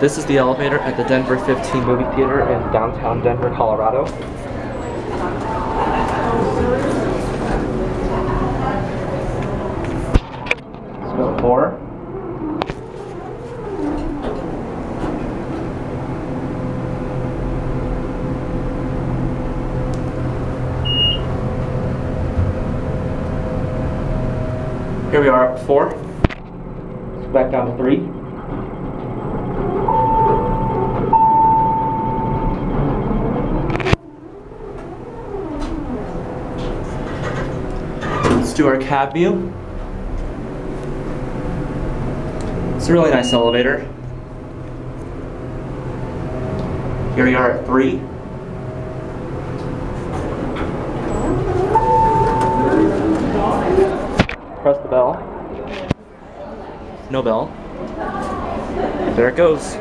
This is the elevator at the Denver 15 movie theater in downtown Denver, Colorado. Let's go four. Here we are at four. Let's back down to three. Do our cab view. It's a really nice elevator. Here we are at three. Press the bell. No bell. There it goes.